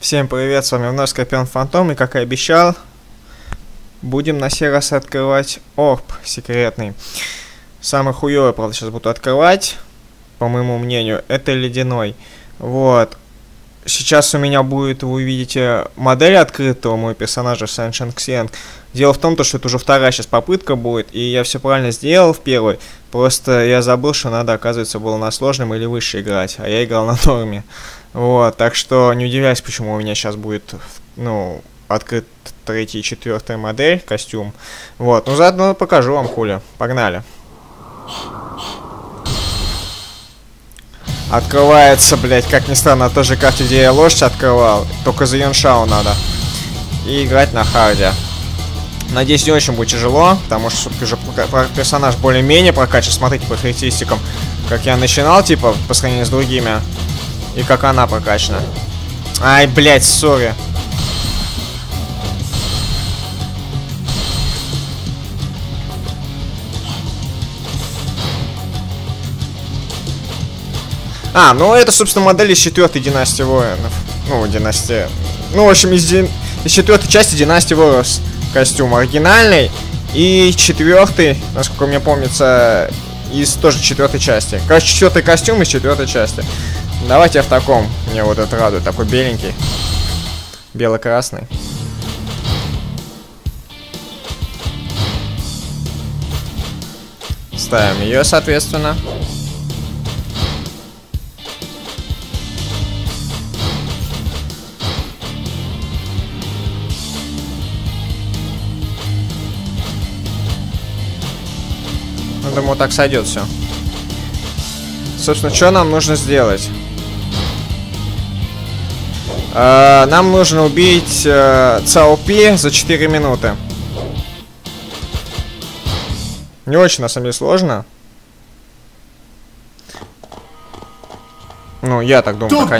Всем привет, с вами вновь Скорпион Фантом, и как и обещал, будем на сей раз открывать орб секретный. Самый хуёвый, правда, сейчас буду открывать, по моему мнению, это ледяной. Вот. Сейчас у меня будет, вы увидите, модель открытого моего персонажа Сэн Ксен. Дело в том, то, что это уже вторая сейчас попытка будет, и я все правильно сделал в первой. Просто я забыл, что надо, оказывается, было на сложном или выше играть, а я играл на норме. Вот, так что не удивляюсь, почему у меня сейчас будет, ну, открыт третья и четвертая модель, костюм. Вот, ну заодно покажу вам хули. Погнали. Открывается, блядь, как ни странно, тоже карте, где я лошадь открывал. Только за Йоншау надо. И играть на харде. Надеюсь, не очень будет тяжело, потому что уже персонаж более-менее прокачан. Смотрите по характеристикам, как я начинал, типа, по сравнению с другими. И как она прокачана. Ай, блядь, сори. А, ну это, собственно, модель из четвертой династии воинов. Ну, династия. Ну, в общем, из, ди... из четвертой части династии воинов костюм оригинальный. И четвертый, насколько мне помнится, из тоже четвертой части. Короче, четвертый костюм из четвертой части. Давайте в таком. Мне вот это радует. Такой беленький. Бело-красный. Ставим ее, соответственно. Думаю, так сойдет все. Собственно, что нам нужно сделать? Э, нам нужно убить э, Цаопи за 4 минуты. Не очень, на самом деле, сложно. Ну, я так думаю, по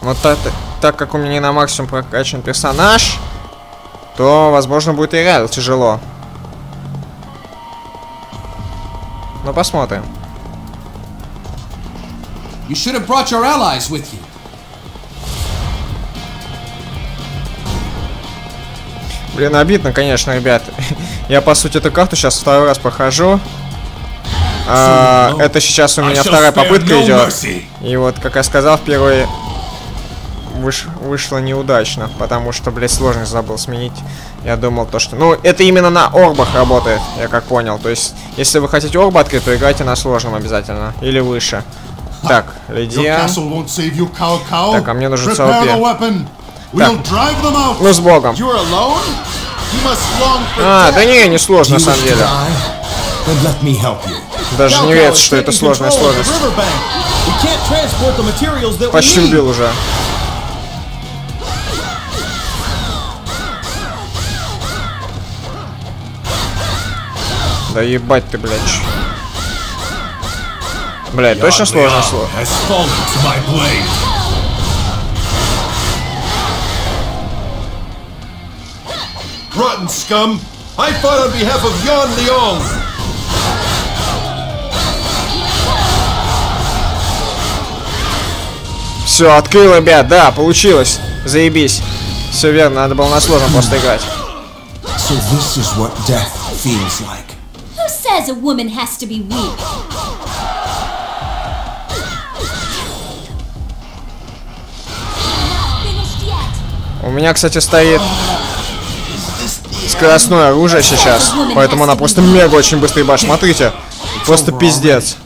Вот так, так как у меня не на максимум прокачан персонаж, то, возможно, будет и реально тяжело. Ну, посмотрим. You should have brought your allies with you. Блин, обидно, конечно, ребят. я, по сути, эту карту сейчас второй раз прохожу. А, это сейчас у меня вторая попытка идет. И вот, как я сказал, в первой выш вышло неудачно, потому что, блядь, сложность забыл сменить. Я думал то, что... Ну, это именно на орбах работает, я как понял. То есть, если вы хотите орба открыть, то играйте на сложном обязательно. Или выше. Так, Лидия. Так, а мне нужен ЦЛП. Так. Ну, с богом. А, да не, не сложно, на самом деле. Даже не верится, что это сложная сложность. Почти убил уже. Да ебать ты, блядь. Блядь, точно сложно слово. Rotten scum! I fought on behalf of Yon Leong! Все, открыл, ребят, да, получилось. Заебись. Все верно, надо было на сложном просто играть. So this is what death feels like. Who says a woman has to be weak? У меня, кстати, стоит скоростное оружие сейчас, поэтому она просто мега очень быстрый баш. Смотрите, просто пиздец.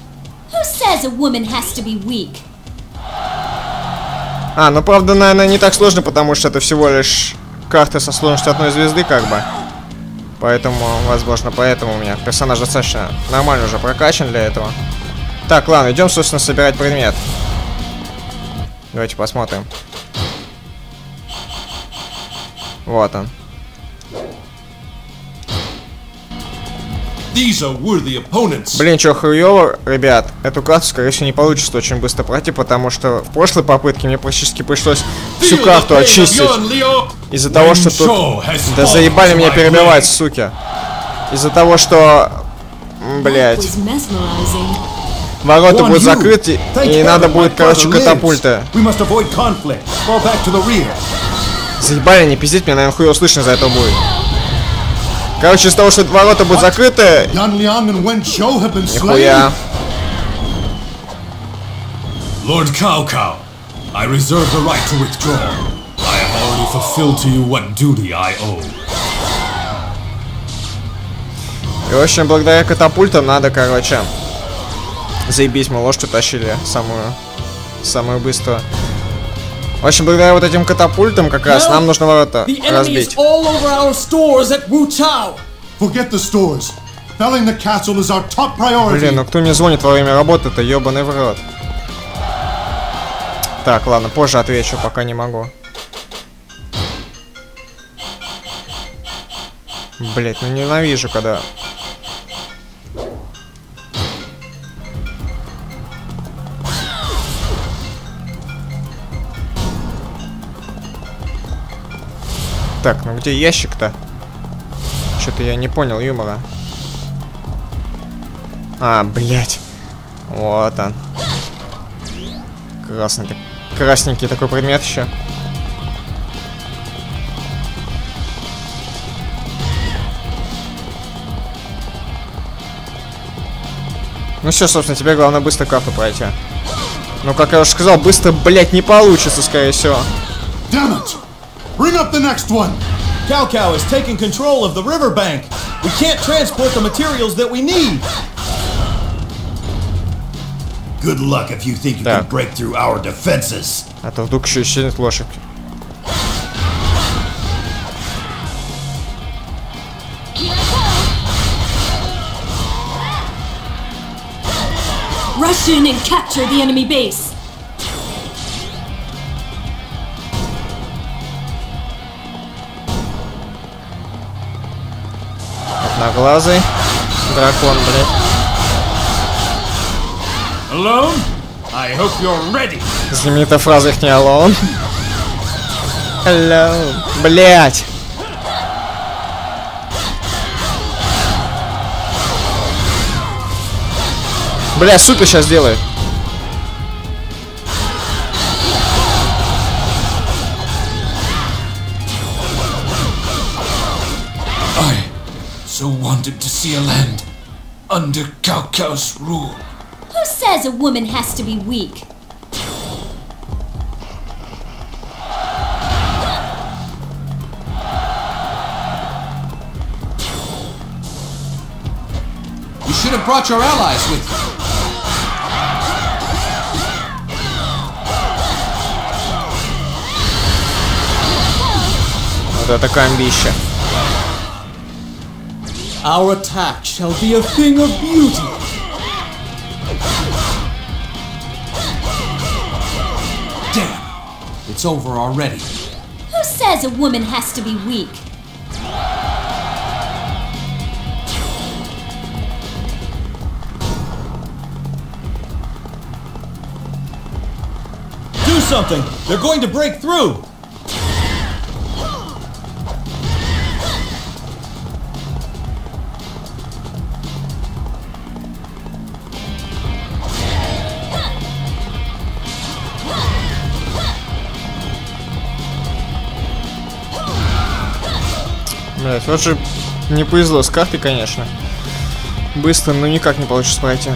А, ну правда, наверное, не так сложно, потому что это всего лишь карта со сложностью одной звезды, как бы. Поэтому, возможно, поэтому у меня персонаж достаточно нормально уже прокачан для этого. Так, ладно, идем, собственно, собирать предмет. Давайте посмотрим. Вот он. Блин, чё хуёво, ребят, эту карту, скорее всего, не получится очень быстро пройти, потому что в прошлой попытке мне практически пришлось всю карту очистить. Из-за того, что тут... Да заебали меня перебивать, суки. Из-за того, что... Блять. ворота будут закрыты, и надо будет, короче, катапульта. Заебали, не пиздить, мне, наверное, хуево слышно за это будет. Короче, из того, что ворота будут закрыты, нихуя. Lord Cao Cao, I reserve the right to withdraw. I have already fulfilled to you what duty I owe. И, в общем, благодаря катапультам надо, короче, заебись, мы ложку тащили самую, самую быструю. В общем, благодаря вот этим катапультам как раз нам нужно ворота разбить. Блин, ну кто мне звонит во время работы-то, ебаный в рот. Так, ладно, позже отвечу, пока не могу. Блять, ну ненавижу, когда... Так, ну где ящик-то? Что-то я не понял юмора. А, блять. Вот он. Красный, красненький такой предмет еще. Ну все, собственно, тебе главное быстро карту пройти. Ну, как я уже сказал, быстро, блять, не получится, скорее всего. Bring up the next one. Cao Cao is taking control of the riverbank. We can't transport the materials that we need. Good luck if you think you Так. can break through our defenses. А то вдруг еще исчезнет лошадь. Rush in and capture the enemy base. Одноглазый. Дракон, блядь. Alone? I hope you're ready. Знаменитая фраза их не alone. Hello. Блять. Бля, супер сейчас делает. so wanted to see a land under Cao Cao's rule. Who says a woman has to be weak? You should have brought your allies with you. Вот это комбище. Our attack shall be a thing of beauty. Damn. It's over already. Who says a woman has to be weak? Do something. They're going to break through. Блять, вот же не повезло с картой, конечно. Быстро, но никак не получится пройти.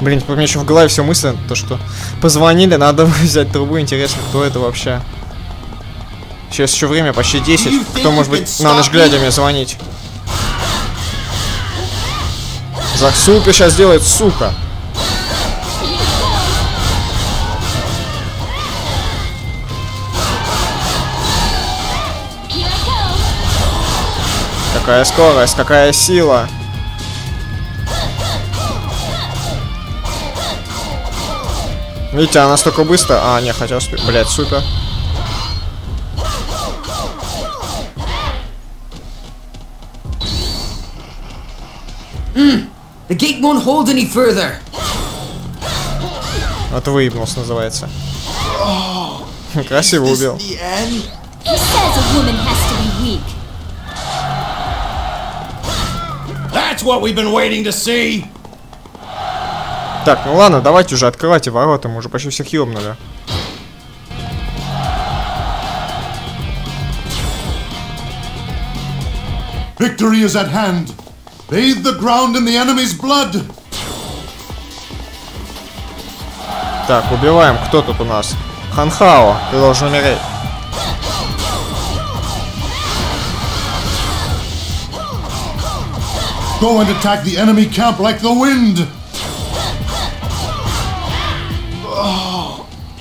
Блин, у меня еще в голове все мысли, то что позвонили, надо взять трубу, интересно, кто это вообще. Сейчас еще время почти 10. Кто может быть на ночь глядя мне звонить? За сука сейчас делает, сука. Какая скорость, какая сила. Видите, она настолько быстро. А, не, хотел успеть. Блять, супер. The gate won't hold any further. Вот выебнулся, называется. Красиво убил. Who says a woman has what we've been waiting to see. Так, ну ладно, давайте уже открывайте ворота, мы уже почти всех ёбнули. Victory is at hand. Bathe the ground in the enemy's blood. Так, убиваем. Кто тут у нас? Ханхао, ты должен умереть. Go and attack the enemy camp like the wind.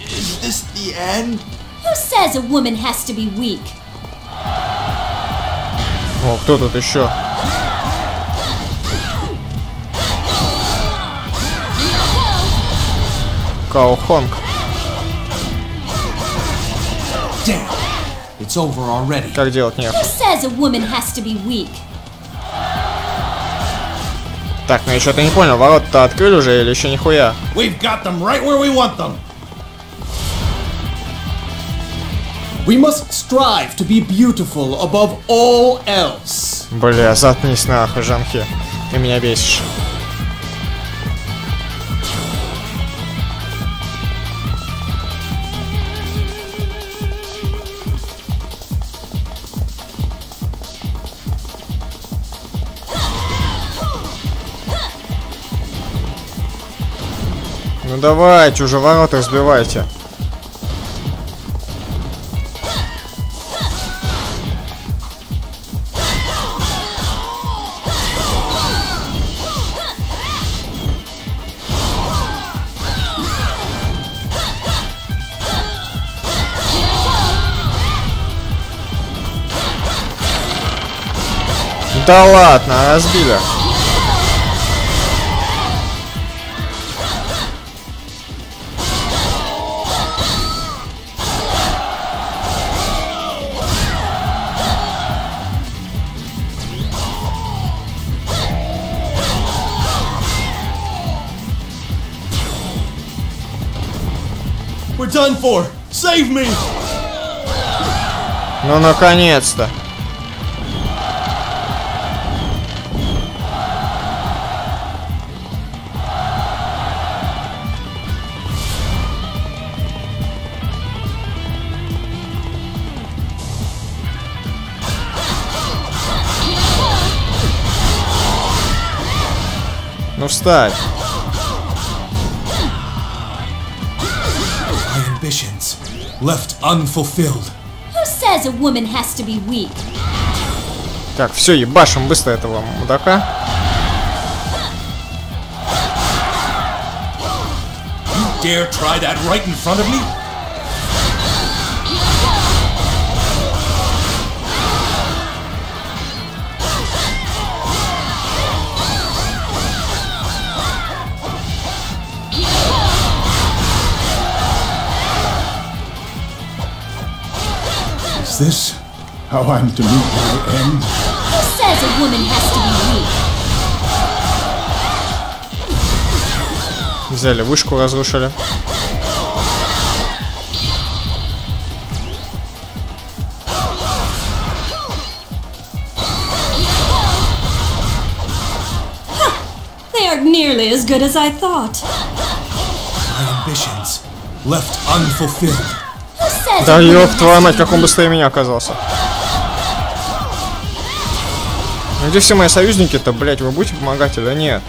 Is this the end? Who says a woman has to be weak? О, кто тут еще? Као Хонг. Damn. It's over already. Как делать нет? Who says a woman has to be weak? Так, ну я что-то не понял, ворота открыли уже или еще нихуя? We've got them right where we want them. We must strive to be beautiful above all else. Бля, заткнись нахуй, Жанхи. Ты меня бесишь. Ну давайте, уже ворота разбивайте. Да ладно, разбили. Done for. Save me. Ну наконец-то. Ну встать. left unfulfilled. Who says a woman has to be weak? Так, все, ебашим быстро этого мудака. Dare try that right in front of me? Is this how I'm to meet my end? Who says a woman has to be weak? Взяли, вышку разрушили. They aren't nearly as good as I thought. My ambitions left unfulfilled. Да ёб твою мать, как он быстрее меня оказался. Ну где все мои союзники-то, блять, вы будете помогать или нет?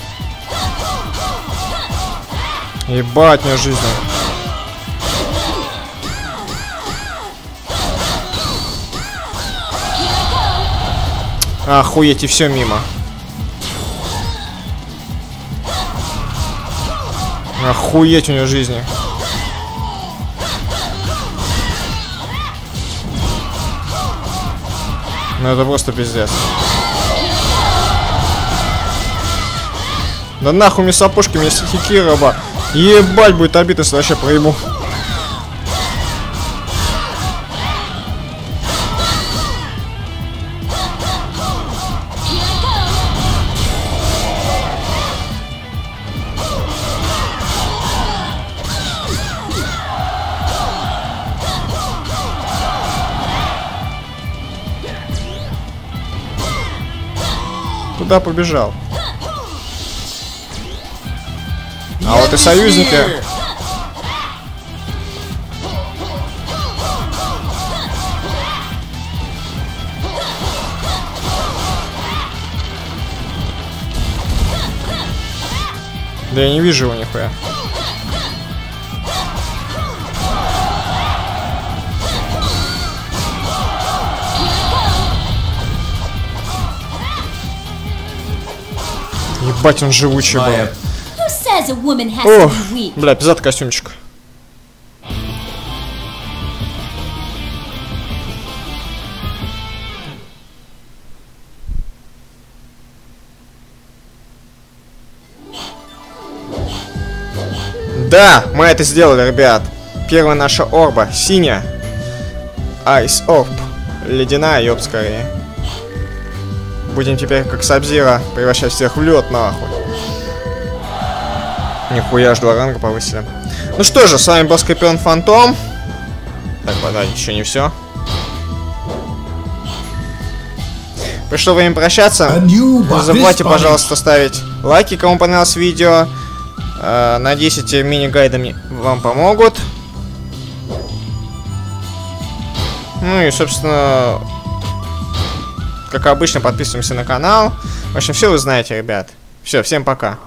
Ебать мне жизнь. Охуеть, и все мимо. Охуеть у нее жизни. Ну это просто пиздец. Да нахуй мне сапожки, мне хикироба. Ебать будет обидно, если вообще проебу. Куда побежал? А вот и союзники. Да я не вижу его нихуя. Ебать, он живучий был. О, бля, пиздат костюмчик. Да, мы это сделали, ребят. Первая наша орба, синяя. Айс Орб. Ледяная, ёб скорее. Будем теперь как Сабзира превращать всех в лед нахуй. Нихуя ж два ранга повысили. Ну что же, с вами был Скорпион Фантом. Так, подать, еще не все. Пришло время прощаться. Не забывайте, пожалуйста, ставить лайки, кому понравилось видео. Э, Надеюсь, эти мини-гайды вам помогут. Ну и, собственно, как обычно, подписываемся на канал. В общем, все вы знаете, ребят. Все, всем пока.